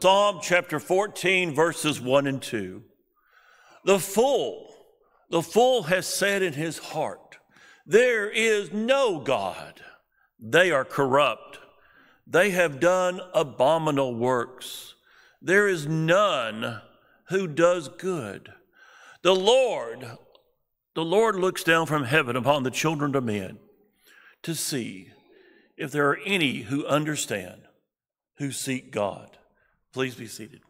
Psalm chapter 14, verses 1 and 2. The fool, the fool has said in his heart, There is no God. They are corrupt. They have done abominable works. There is none who does good. The Lord, the Lord looks down from heaven upon the children of men to see if there are any who understand, who seek God. Please be seated.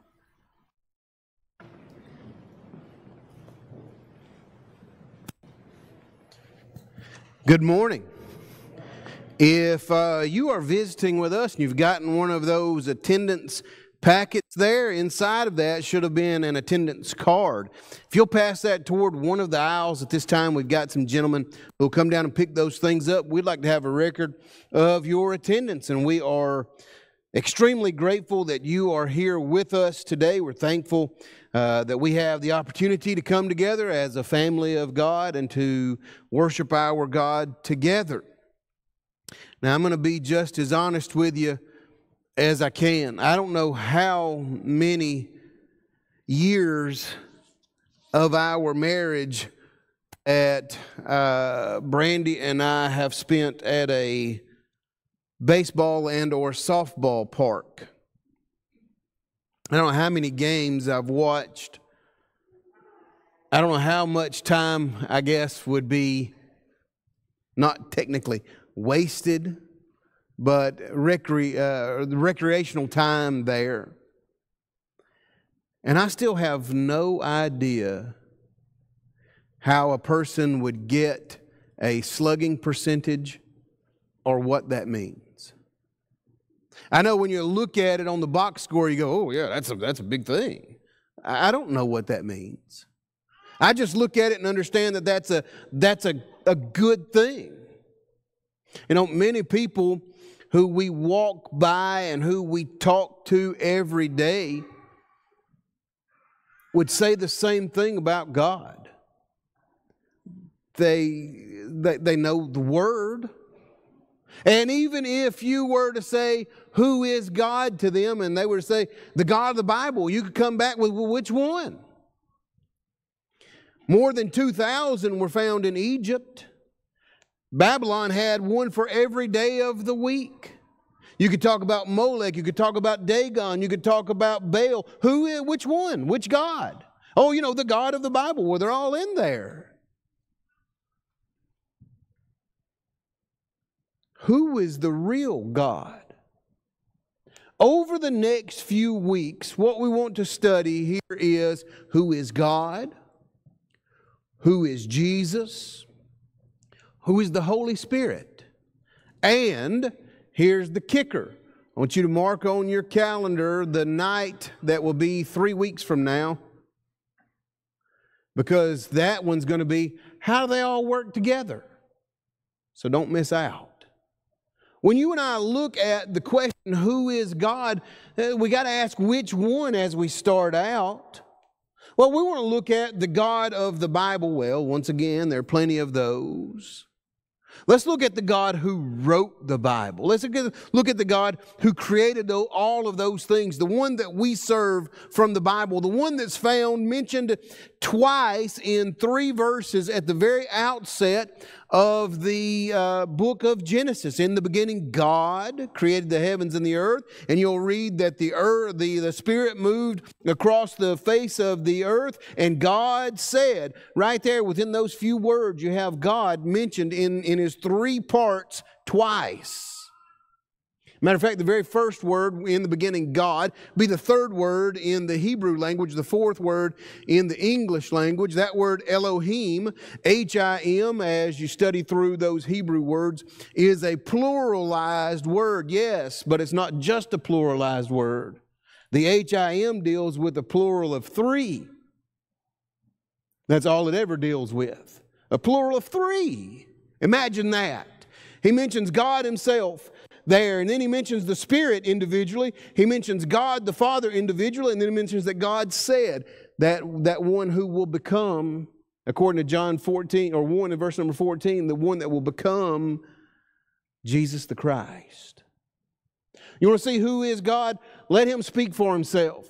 Good morning. If uh, you are visiting with us and you've gotten one of those attendance packets there, inside of that should have been an attendance card. If you'll pass that toward one of the aisles at this time, we've got some gentlemen who'll come down and pick those things up. We'd like to have a record of your attendance, and we are Extremely grateful that you are here with us today. We're thankful uh, that we have the opportunity to come together as a family of God and to worship our God together. Now, I'm going to be just as honest with you as I can. I don't know how many years of our marriage at uh, Brandy and I have spent at a baseball and or softball park. I don't know how many games I've watched. I don't know how much time I guess would be not technically wasted, but recre- uh, recreational time there. And I still have no idea how a person would get a slugging percentage or what that means. I know when you look at it on the box score, you go, oh, yeah, that's a, that's a big thing. I don't know what that means. I just look at it and understand that that's a, that's a, a good thing. You know, many people who we walk by and who we talk to every day would say the same thing about God. They, they, they know the Word. And even if you were to say, Who is God to them? and they were say, The God of the Bible, you could come back with, well, which one? More than 2,000 were found in Egypt. Babylon had one for every day of the week. You could talk about Molech, you could talk about Dagon, you could talk about Baal. Who, which one? Which God? Oh, you know, the God of the Bible. Well, they're all in there. who is the real God? Over the next few weeks, what we want to study here is who is God, who is Jesus, who is the Holy Spirit, and here's the kicker. I want you to mark on your calendar the night that will be three weeks from now, because that one's going to be how do they all work together? So don't miss out. When you and I look at the question, who is God, uh, we got to ask which one as we start out. Well, we want to look at the God of the Bible. Well, once again, there are plenty of those. Let's look at the God who wrote the Bible. Let's look at the God who created all of those things, the one that we serve from the Bible, the one that's found mentioned twice in three verses at the very outset of the uh, book of Genesis. In the beginning, God created the heavens and the earth, and you'll read that the earth, the, the Spirit moved across the face of the earth, and God said, right there within those few words, you have God mentioned in, in his three parts twice. Matter of fact, the very first word in the beginning, God, be the third word in the Hebrew language, the fourth word in the English language. That word Elohim, H I M, as you study through those Hebrew words, is a pluralized word, yes, but it's not just a pluralized word. The H I M deals with a plural of three. That's all it ever deals with. A plural of three. Imagine that. He mentions God Himself there. And then he mentions the Spirit individually. He mentions God the Father individually. And then he mentions that God said that, that one who will become, according to John 14 or 1 in verse number 14, the one that will become Jesus the Christ. You want to see who is God? let him speak for himself.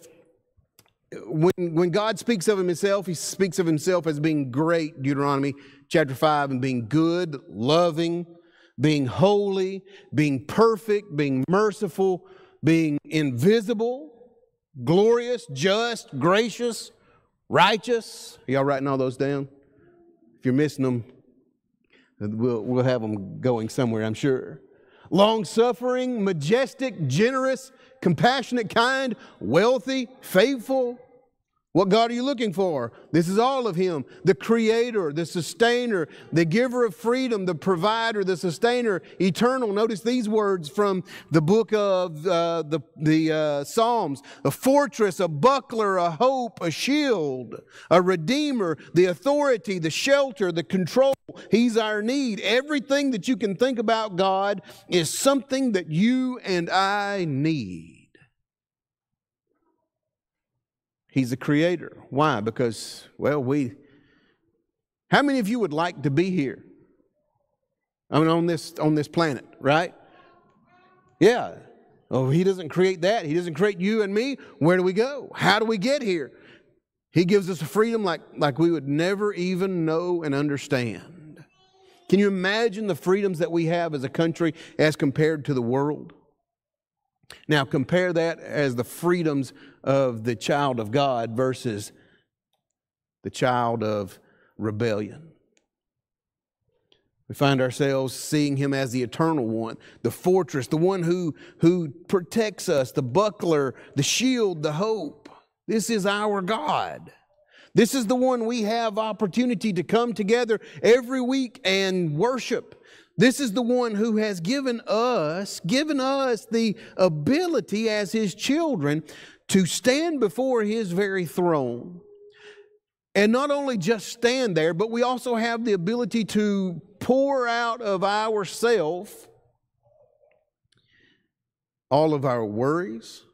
When, when God speaks of himself, he speaks of himself as being great, Deuteronomy chapter 5, and being good, loving, being holy, being perfect, being merciful, being invisible, glorious, just, gracious, righteous. Are y'all writing all those down? If you're missing them, we'll, we'll have them going somewhere, I'm sure. Long suffering, majestic, generous, compassionate, kind, wealthy, faithful, what God are you looking for? This is all of Him the Creator, the Sustainer, the Giver of freedom, the Provider, the Sustainer, eternal. Notice these words from the book of uh, the, the uh, Psalms a fortress, a buckler, a hope, a shield, a Redeemer, the authority, the shelter, the control. He's our need. Everything that you can think about God is something that you and I need. He's the creator. Why? Because, well, we. How many of you would like to be here? I mean, on this on this planet, right? Yeah. Oh, he doesn't create that. He doesn't create you and me. Where do we go? How do we get here? He gives us a freedom like, like we would never even know and understand. Can you imagine the freedoms that we have as a country as compared to the world? Now, compare that as the freedoms of the child of God versus the child of rebellion. We find ourselves seeing him as the eternal one, the fortress, the one who, who protects us, the buckler, the shield, the hope. This is our God. This is the one we have opportunity to come together every week and worship. This is the one who has given us, given us the ability as his children to stand before his very throne. And not only just stand there, but we also have the ability to pour out of ourself all of our worries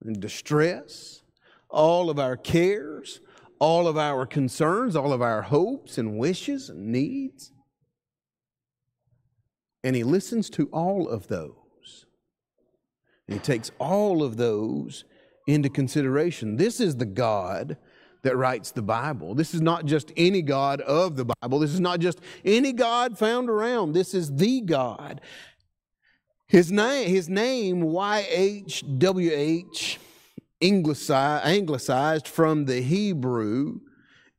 and distress, all of our cares, all of our concerns, all of our hopes and wishes and needs. And he listens to all of those. And he takes all of those into consideration. This is the God that writes the Bible. This is not just any God of the Bible. This is not just any God found around. This is the God. His name, his name YHWH, anglicized from the Hebrew,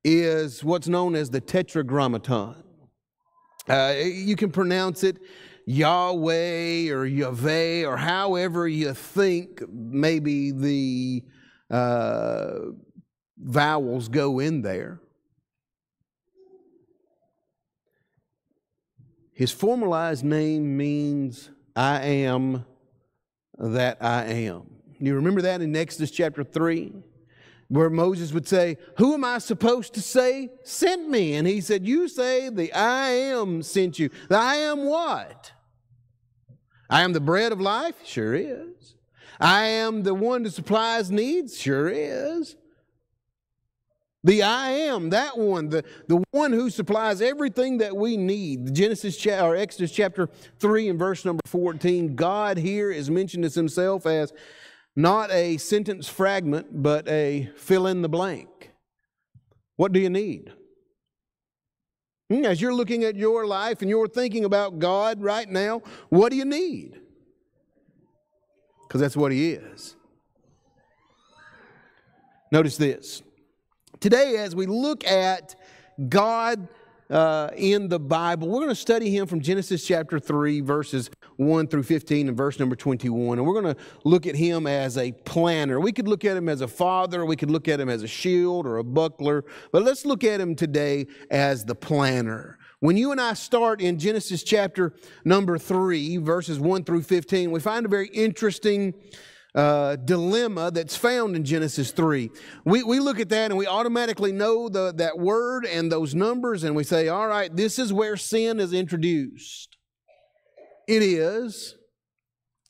is what's known as the Tetragrammaton. Uh, you can pronounce it Yahweh or Yahweh or however you think maybe the uh, vowels go in there. His formalized name means I am that I am. You remember that in Exodus chapter 3? where Moses would say, Who am I supposed to say sent me? And he said, You say the I am sent you. The I am what? I am the bread of life? Sure is. I am the one who supplies needs? Sure is. The I am, that one, the, the one who supplies everything that we need. Genesis cha- or Exodus chapter 3 and verse number 14, God here is mentioned as himself as not a sentence fragment, but a fill in the blank. What do you need? Hmm, as you're looking at your life and you're thinking about God right now, what do you need? Because that's what He is. Notice this. Today, as we look at God uh, in the Bible. We're going to study him from Genesis chapter 3, verses 1 through 15, and verse number 21. And we're going to look at him as a planner. We could look at him as a father, we could look at him as a shield or a buckler, but let's look at him today as the planner. When you and I start in Genesis chapter number 3, verses 1 through 15, we find a very interesting uh, dilemma that's found in Genesis 3. We, we look at that and we automatically know the, that word and those numbers, and we say, all right, this is where sin is introduced. It is.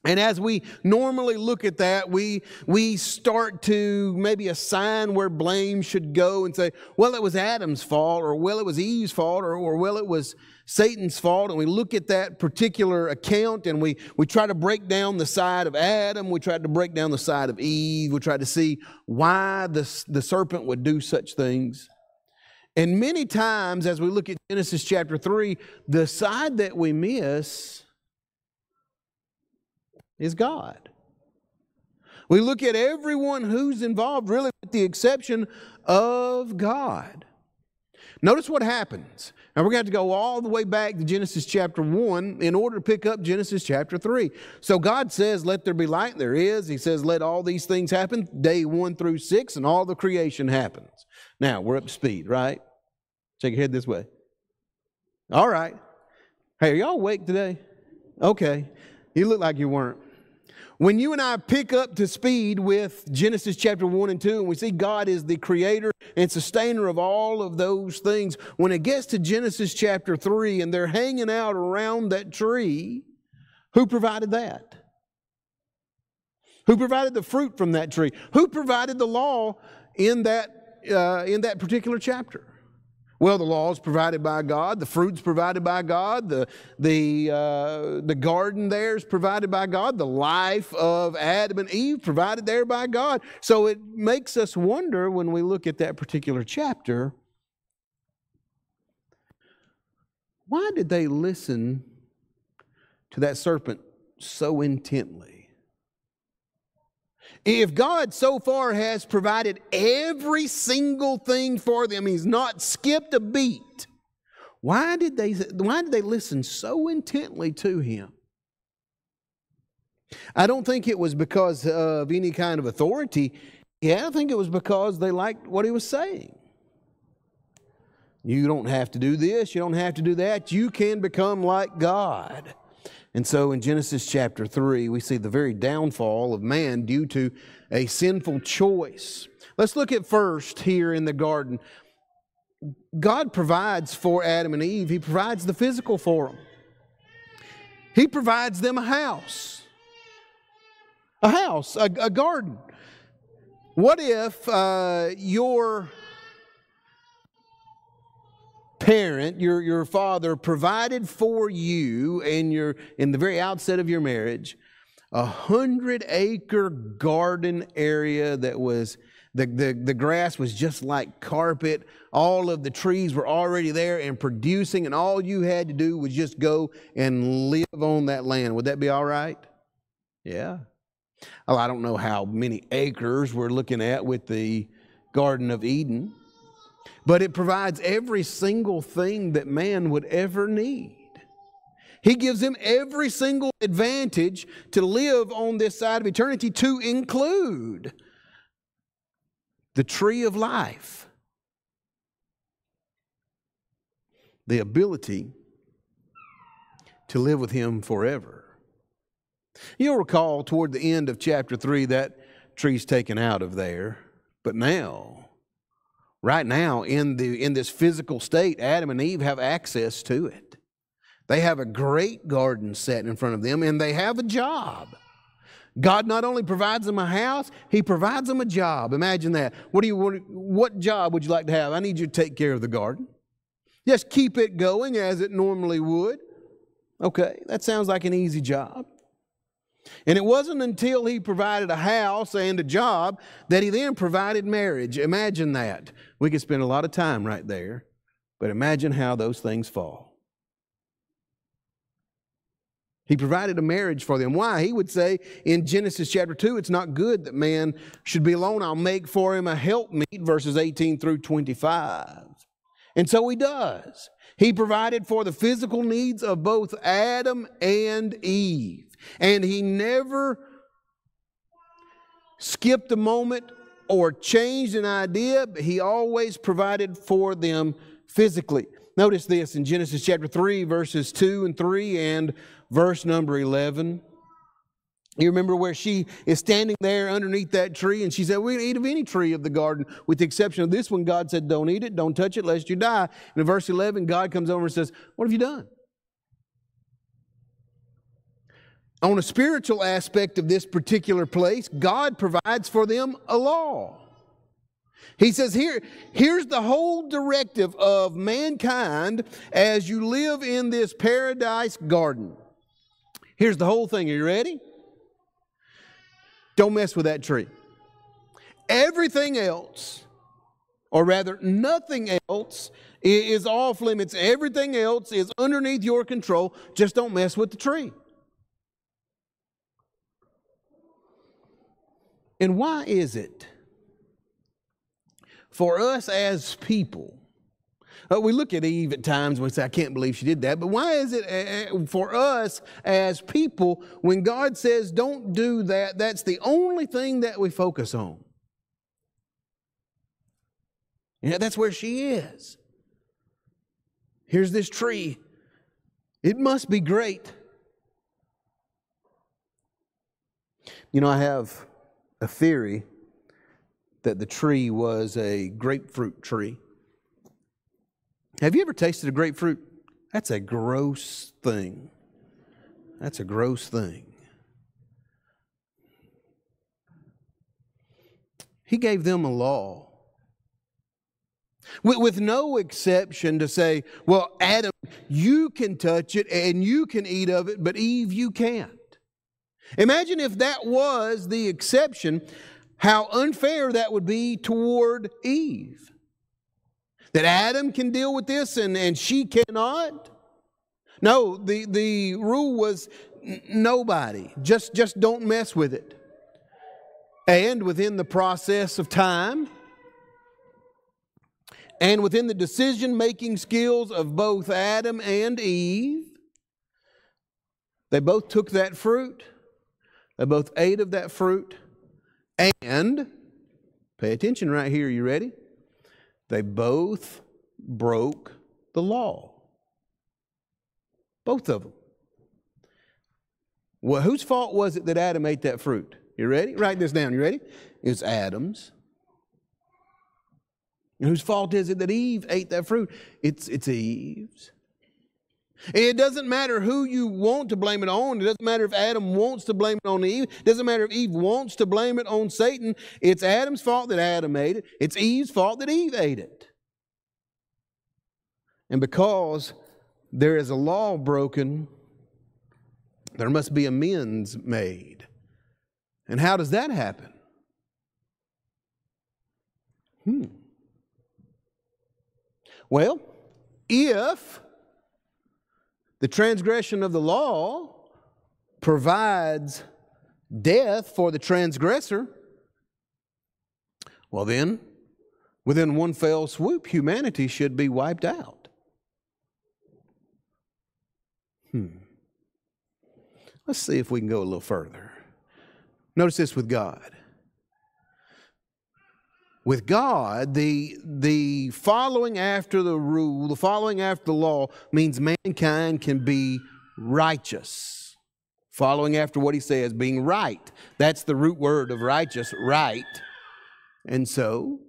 And as we normally look at that, we, we start to maybe assign where blame should go and say, well, it was Adam's fault, or well, it was Eve's fault, or, or well, it was Satan's fault. And we look at that particular account and we, we try to break down the side of Adam, we try to break down the side of Eve, we try to see why the, the serpent would do such things. And many times, as we look at Genesis chapter 3, the side that we miss is God. We look at everyone who's involved, really, with the exception of God. Notice what happens. Now we're going to, to go all the way back to Genesis chapter 1 in order to pick up Genesis chapter 3. So God says, Let there be light, there is. He says, Let all these things happen, day 1 through 6, and all the creation happens. Now we're up to speed, right? Shake your head this way. All right. Hey, are y'all awake today? Okay. You look like you weren't. When you and I pick up to speed with Genesis chapter 1 and 2, and we see God is the creator and sustainer of all of those things, when it gets to Genesis chapter 3 and they're hanging out around that tree, who provided that? Who provided the fruit from that tree? Who provided the law in that, uh, in that particular chapter? Well, the law is provided by God, the fruit's provided by God, the, the, uh, the garden there is provided by God, the life of Adam and Eve provided there by God. So it makes us wonder when we look at that particular chapter why did they listen to that serpent so intently? If God so far has provided every single thing for them, He's not skipped a beat. Why did they, why did they listen so intently to Him? I don't think it was because of any kind of authority. Yeah, I think it was because they liked what He was saying. You don't have to do this, you don't have to do that. You can become like God. And so in Genesis chapter 3, we see the very downfall of man due to a sinful choice. Let's look at first here in the garden. God provides for Adam and Eve, He provides the physical for them. He provides them a house, a house, a, a garden. What if uh, your parent, your, your father, provided for you and your in the very outset of your marriage a hundred acre garden area that was the, the, the grass was just like carpet. All of the trees were already there and producing, and all you had to do was just go and live on that land. Would that be all right? Yeah. Well, I don't know how many acres we're looking at with the Garden of Eden but it provides every single thing that man would ever need. He gives him every single advantage to live on this side of eternity, to include the tree of life, the ability to live with him forever. You'll recall toward the end of chapter 3 that tree's taken out of there, but now right now in the in this physical state adam and eve have access to it. They have a great garden set in front of them and they have a job. God not only provides them a house he provides them a job. Imagine that. What do you what, what job would you like to have? I need you to take care of the garden. Just keep it going as it normally would. Okay that sounds like an easy job and it wasn't until he provided a house and a job that he then provided marriage. Imagine that. We could spend a lot of time right there, but imagine how those things fall. He provided a marriage for them. Why? He would say in Genesis chapter 2, it's not good that man should be alone. I'll make for him a helpmeet, verses 18 through 25. And so he does. He provided for the physical needs of both Adam and Eve. And he never skipped a moment or changed an idea, but he always provided for them physically. Notice this in Genesis chapter 3, verses 2 and 3, and verse number 11. You remember where she is standing there underneath that tree, and she said, We can eat of any tree of the garden, with the exception of this one. God said, Don't eat it, don't touch it, lest you die. And in verse 11, God comes over and says, What have you done? on a spiritual aspect of this particular place, God provides for them a law. He says, Here, here's the whole directive of mankind as you live in this paradise garden. Here's the whole thing. Are you ready? Don't mess with that tree. Everything else, or rather, nothing else, is off limits. Everything else is underneath your control. Just don't mess with the tree. And why is it for us as people? Uh, we look at Eve at times and we say, I can't believe she did that. But why is it uh, for us as people, when God says, don't do that, that's the only thing that we focus on? Yeah, that's where she is. Here's this tree. It must be great. You know, I have a theory that the tree was a grapefruit tree. Have you ever tasted a grapefruit? That's a gross thing. That's a gross thing. He gave them a law. With, with, no exception to say, well, Adam, you can touch it and you can eat of it, but Eve, you can't. Imagine if that was the exception, how unfair that would be toward Eve. That Adam can deal with this and, and she cannot? No, the, the rule was nobody. Just, just don't mess with it. And within the process of time, and within the decision making skills of both Adam and Eve, they both took that fruit they both ate of that fruit and, pay attention right here, you ready? They both broke the law. Both of them. Well, whose fault was it that Adam ate that fruit? You ready? Write this down. You ready? It's Adam's. And whose fault is it that Eve ate that fruit? It's, it's Eve's. It doesn't matter who you want to blame it on. It doesn't matter if Adam wants to blame it on Eve. It doesn't matter if Eve wants to blame it on Satan. It's Adam's fault that Adam ate it. It's Eve's fault that Eve ate it. And because there is a law broken, there must be amends made. And how does that happen? Hmm. Well, if the transgression of the law provides death for the transgressor. Well, then, within one fell swoop, humanity should be wiped out. Hmm. Let's see if we can go a little further. Notice this with God. With God, the, the following after the rule, the following after the law, means mankind can be righteous. Following after what he says, being right. That's the root word of righteous, right. And so,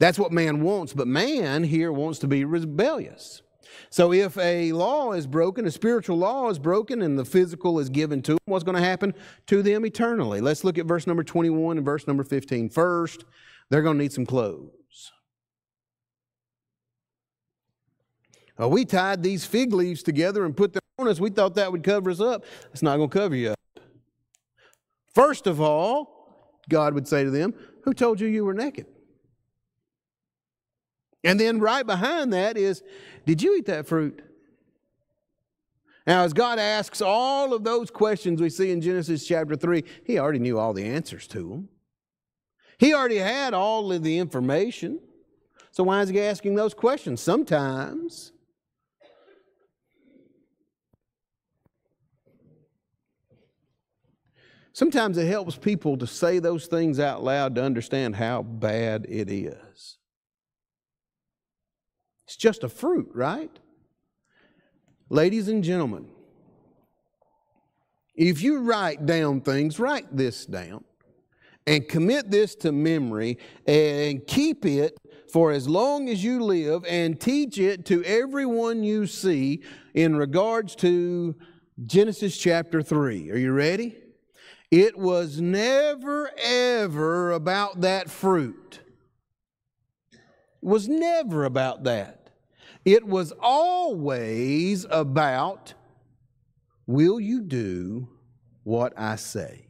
that's what man wants, but man here wants to be rebellious. So if a law is broken, a spiritual law is broken, and the physical is given to them, what's going to happen to them eternally? Let's look at verse number 21 and verse number 15 first. They're going to need some clothes. Well, we tied these fig leaves together and put them on us. We thought that would cover us up. It's not going to cover you up. First of all, God would say to them, Who told you you were naked? And then right behind that is, Did you eat that fruit? Now, as God asks all of those questions we see in Genesis chapter 3, He already knew all the answers to them. He already had all of the information. So why is he asking those questions? Sometimes Sometimes it helps people to say those things out loud to understand how bad it is. It's just a fruit, right? Ladies and gentlemen, if you write down things, write this down and commit this to memory and keep it for as long as you live and teach it to everyone you see in regards to Genesis chapter 3. Are you ready? It was never, ever about that fruit. It was never about that. It was always about will you do what I say?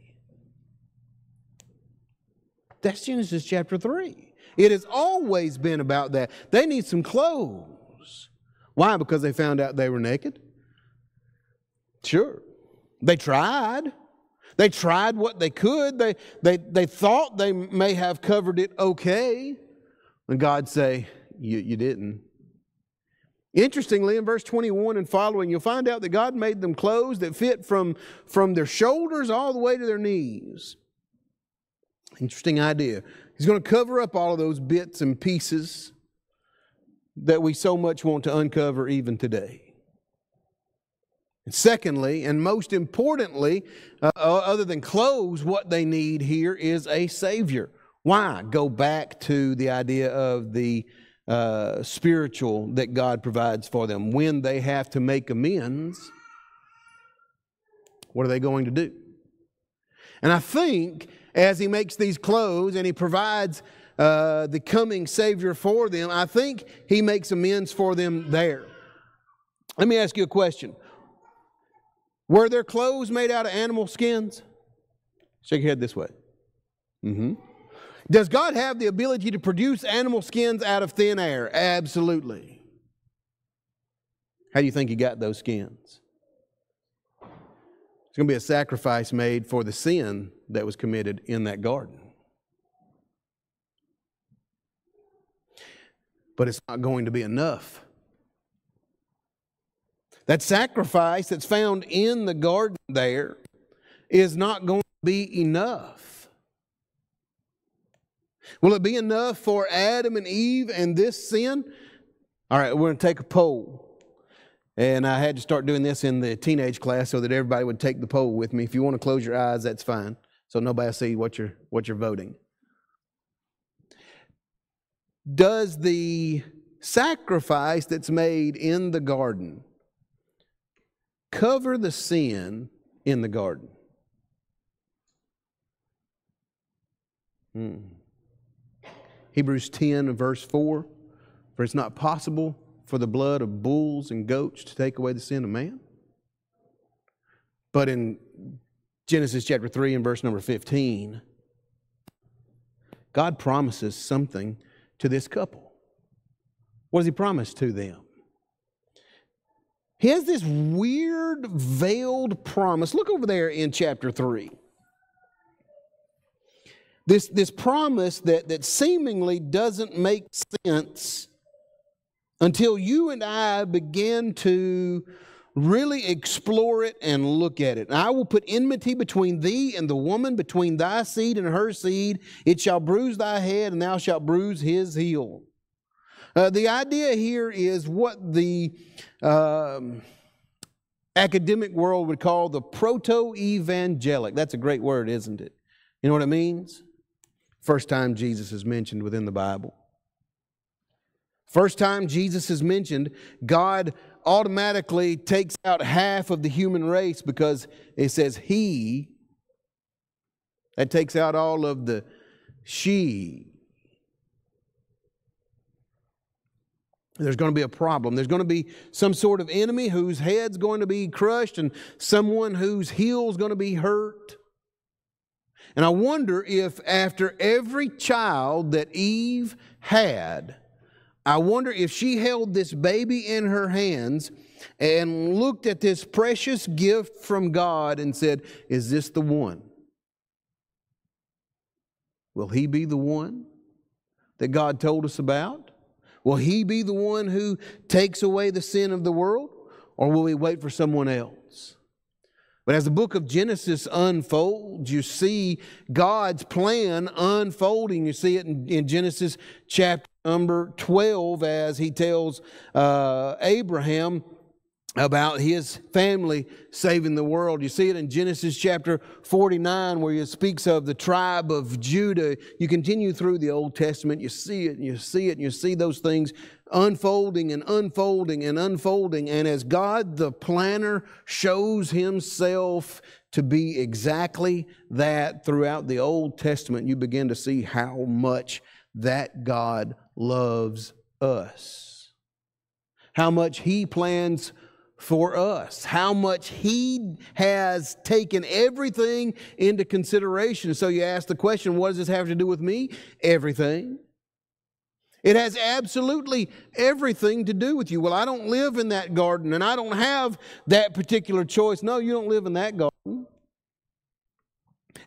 That's Genesis chapter 3. It has always been about that. They need some clothes. Why? Because they found out they were naked? Sure. They tried. They tried what they could. They, they, they thought they may have covered it okay. And God say, you, you didn't. Interestingly, in verse 21 and following, you'll find out that God made them clothes that fit from, from their shoulders all the way to their knees. Interesting idea. He's going to cover up all of those bits and pieces that we so much want to uncover even today. And secondly, and most importantly, uh, uh, other than clothes, what they need here is a Savior. Why? Go back to the idea of the uh, spiritual that God provides for them. When they have to make amends, what are they going to do? And I think as He makes these clothes and He provides uh, the coming Savior for them, I think He makes amends for them there. Let me ask you a question were their clothes made out of animal skins? Shake your head this way. Mm-hmm. Does God have the ability to produce animal skins out of thin air? Absolutely. How do you think He got those skins? It's going to be a sacrifice made for the sin that was committed in that garden. But it's not going to be enough. That sacrifice that's found in the garden there is not going to be enough. Will it be enough for Adam and Eve and this sin? All right, we're going to take a poll. And I had to start doing this in the teenage class so that everybody would take the poll with me. If you want to close your eyes, that's fine. So nobody see what you're what you're voting. Does the sacrifice that's made in the garden cover the sin in the garden. Hmm. Hebrews 10, verse 4 For it's not possible for the blood of bulls and goats to take away the sin of man. But in Genesis chapter 3 and verse number 15, God promises something to this couple. What does He promise to them? He has this weird veiled promise. Look over there in chapter 3. This, this promise that, that seemingly doesn't make sense until you and I begin to really explore it and look at it. And I will put enmity between thee and the woman, between thy seed and her seed. It shall bruise thy head, and thou shalt bruise his heel. Uh, the idea here is what the um, academic world would call the protoevangelium. That's a great word, isn't it? You know what it means? First time Jesus is mentioned within the Bible. First time Jesus is mentioned, God automatically takes out half of the human race because it says he. That takes out all of the she. there's going to be a problem. There's going to be some sort of enemy whose head's going to be crushed and someone whose heel's going to be hurt. And I wonder if after every child that Eve had, I wonder if she held this baby in her hands and looked at this precious gift from God and said, Is this the one? Will he be the one that God told us about? Will he be the one who takes away the sin of the world, or will we wait for someone else? But as the book of Genesis unfolds, you see God's plan unfolding. You see it in, in Genesis chapter number 12 as he tells uh, Abraham, about his family saving the world. You see it in Genesis chapter 49 where it speaks of the tribe of Judah. You continue through the Old Testament, you see it and you see it and you see those things unfolding and unfolding and unfolding. And as God the planner shows himself to be exactly that throughout the Old Testament, you begin to see how much that God loves us. How much he plans for us, how much He has taken everything into consideration. So you ask the question, what does this have to do with me? Everything. It has absolutely everything to do with you. Well, I don't live in that garden and I don't have that particular choice. No, you don't live in that garden.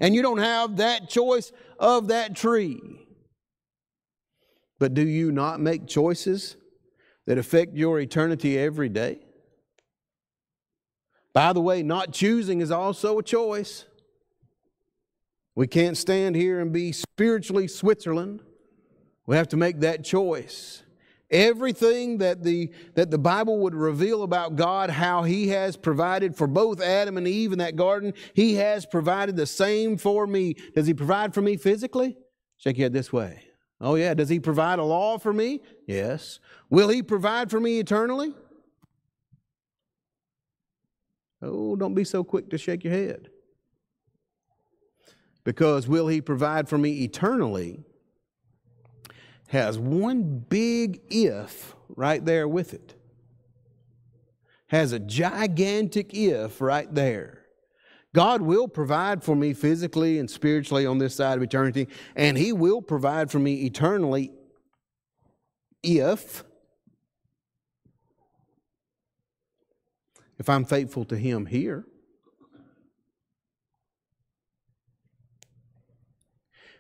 And you don't have that choice of that tree. But do you not make choices that affect your eternity every day? By the way, not choosing is also a choice. We can't stand here and be spiritually Switzerland. We have to make that choice. Everything that the, that the Bible would reveal about God, how He has provided for both Adam and Eve in that garden, He has provided the same for me. Does He provide for me physically? Shake your head this way. Oh, yeah. Does He provide a law for me? Yes. Will He provide for me eternally? Oh, don't be so quick to shake your head. Because will He provide for me eternally has one big if right there with it. Has a gigantic if right there. God will provide for me physically and spiritually on this side of eternity, and He will provide for me eternally if if I'm faithful to Him here.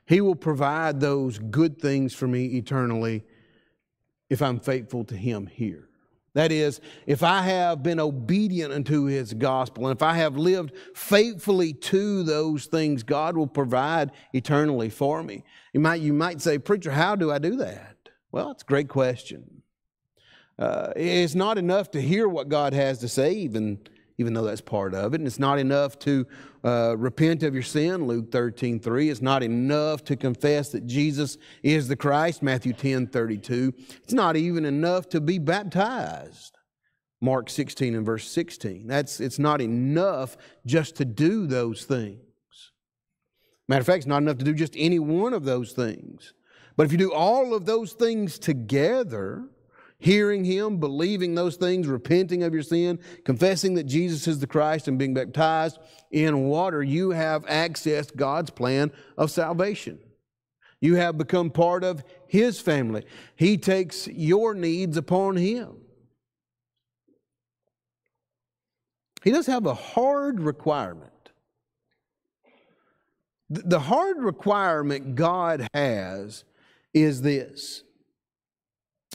He will provide those good things for me eternally if I'm faithful to Him here. That is, if I have been obedient unto His gospel, and if I have lived faithfully to those things, God will provide eternally for me. You might, you might say, Preacher, how do I do that? Well, it's a great question. Uh, it's not enough to hear what God has to say, even, even though that's part of it. And it's not enough to uh, repent of your sin, Luke 13, 3. It's not enough to confess that Jesus is the Christ, Matthew 10, 32. It's not even enough to be baptized, Mark 16 and verse 16. That's, it's not enough just to do those things. Matter of fact, it's not enough to do just any one of those things. But if you do all of those things together, hearing Him, believing those things, repenting of your sin, confessing that Jesus is the Christ, and being baptized in water, you have accessed God's plan of salvation. You have become part of His family. He takes your needs upon Him. He does have a hard requirement. The hard requirement God has is this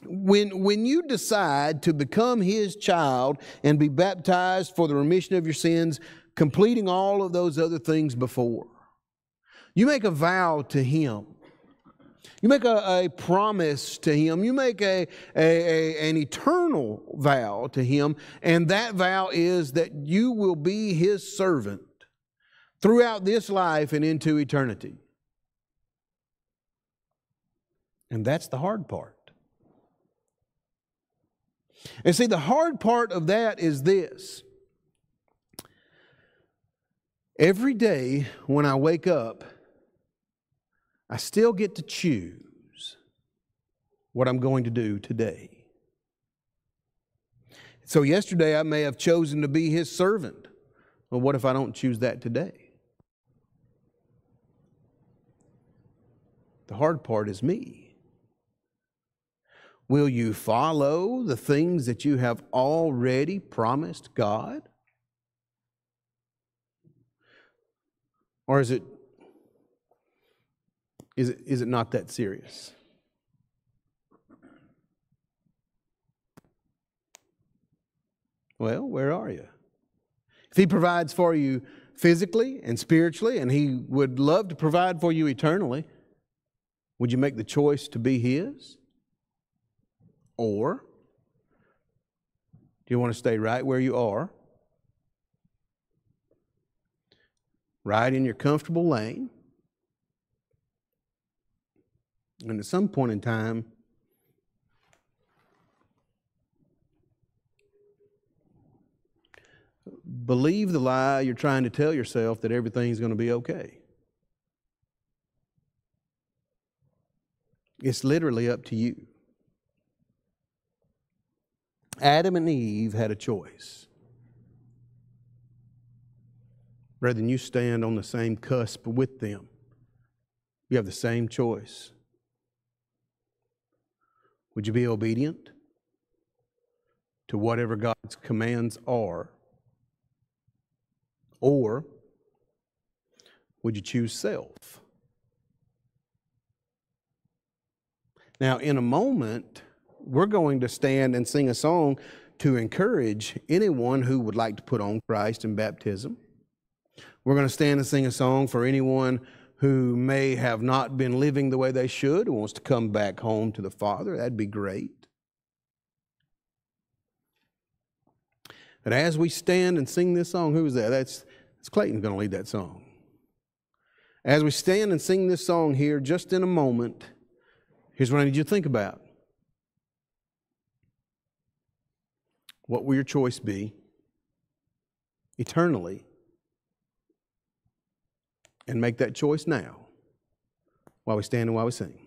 when, when you decide to become his child and be baptized for the remission of your sins, completing all of those other things before, you make a vow to him. You make a, a promise to him. You make a, a, a, an eternal vow to him, and that vow is that you will be his servant throughout this life and into eternity. And that's the hard part. And see, the hard part of that is this. Every day when I wake up, I still get to choose what I'm going to do today. So, yesterday I may have chosen to be his servant. Well, what if I don't choose that today? The hard part is me. Will you follow the things that you have already promised God? Or is it, is it, is it not that serious? Well, where are you? If He provides for you physically and spiritually, and He would love to provide for you eternally, would you make the choice to be His? Or Do you want to stay right where you are? Right in your comfortable lane? And at some point in time, believe the lie you're trying to tell yourself that everything's going to be okay. It's literally up to you. Adam and Eve had a choice. Rather than you stand on the same cusp with them, you have the same choice. Would you be obedient to whatever God's commands are? Or would you choose self? Now, in a moment, we're going to stand and sing a song to encourage anyone who would like to put on Christ in baptism. We're going to stand and sing a song for anyone who may have not been living the way they should, who wants to come back home to the Father. That'd be great. But as we stand and sing this song, who's that? That's, that's Clayton going to lead that song. As we stand and sing this song here, just in a moment, here's what I need you to think about. What will your choice be eternally? And make that choice now while we stand and while we sing.